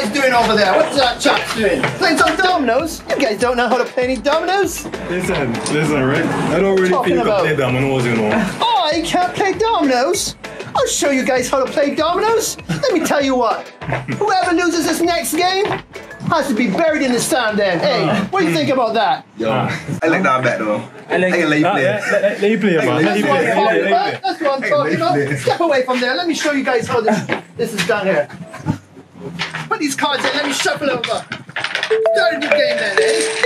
doing over there? What's that chap doing? Playing some dominoes? You guys don't know how to play any dominoes? Listen, listen, right? I don't really think you can about- play dominoes, you know. I can't play dominoes. I'll show you guys how to play dominoes. Let me tell you what. Whoever loses this next game has to be buried in the sand then. Hey, what do you think about that? Yo, I like that bet though. I like- can let you Ah, play. let, let, let you play, man. That's what. I'm talking about. That's what I'm talking about. Step away from there. Let me show you guys how this, this is done here. These cards in. Let me shuffle over. Start a new game then, eh?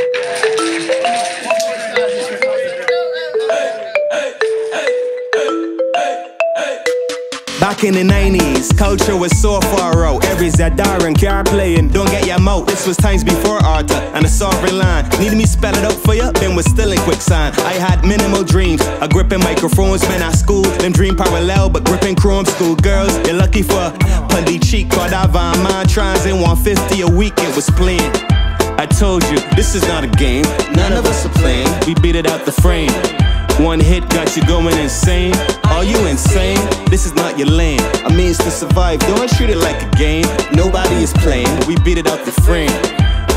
Back in the 90s, culture was so far out. Every Zadaran car playing, don't get your mouth. This was times before Arthur and the sovereign line. Needed me spell it out for you, then was still in quicksand. I had minimal dreams, a gripping microphones, man at school. Them dream parallel, but gripping chrome school. Girls, you're lucky for Pundy cheek, Avon, mine trines in 150 a week, it was playing. I told you, this is not a game. None of us are playing. We beat it out the frame. One hit got you going insane. Are you insane? This is not your lane. I mean, it's to survive. Don't treat it like a game. Nobody is playing. We beat it out the frame.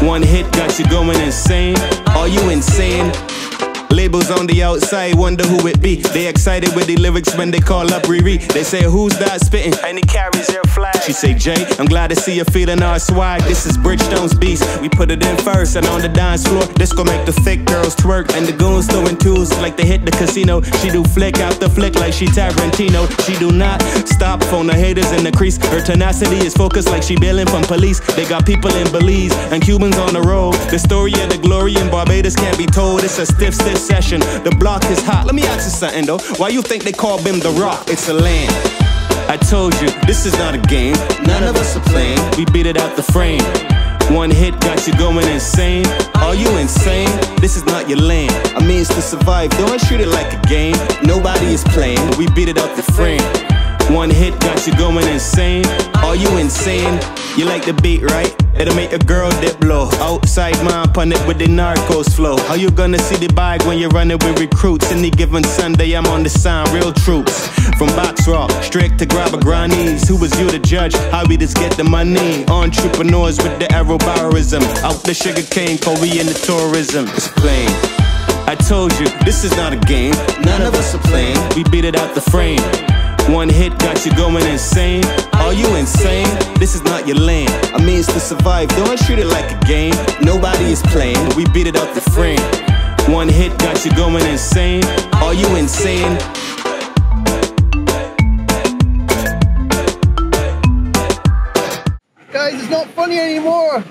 One hit got you going insane. Are you insane? Labels on the outside, wonder who it be. They excited with the lyrics when they call up Riri. They say, Who's that spitting? And he carries their flag. She say, Jay, I'm glad to see you feeling our swag. This is Bridgetown's beast. We put it in first and on the dance floor. This gon' make the thick girls twerk. And the goons throwing twos like they hit the casino. She do flick after flick like she Tarantino. She do not stop phone the haters in the crease. Her tenacity is focused like she bailing from police. They got people in Belize and Cubans on the road. The story of the glory in Barbados can't be told. It's a stiff, stiff session. The block is hot. Let me ask you something though. Why you think they call him the rock? It's a land. I told you, this is not a game. None of us are playing. We beat it out the frame. One hit got you going insane. Are you insane? This is not your lane. I mean, it's to survive. Don't treat it like a game. Nobody is playing. We beat it out the frame. One hit got you going insane. Are you insane? You like the beat, right? It'll make a girl dip low. Outside man pun it with the narcos flow. How you gonna see the bag when you're running with recruits? Any given Sunday, I'm on the sign, real troops. From box rock, straight to grab a grannies. Who was you to judge? How we just get the money? Entrepreneurs with the arrow barbarism. Out the sugar cane, in the tourism. It's plain. I told you, this is not a game. None of us are playing. We beat it out the frame. One hit got you going insane. Are you insane? This is not your lane. I mean, it's to survive. Don't treat it like a game. Nobody is playing. We beat it out the frame. One hit got you going insane. Are you insane? Guys, it's not funny anymore.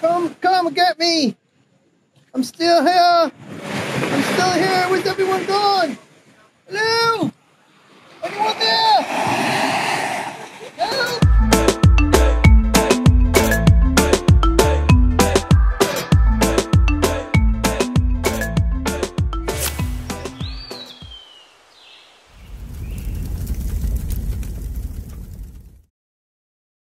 Come, come get me. I'm still here. I'm still here. Where's everyone gone?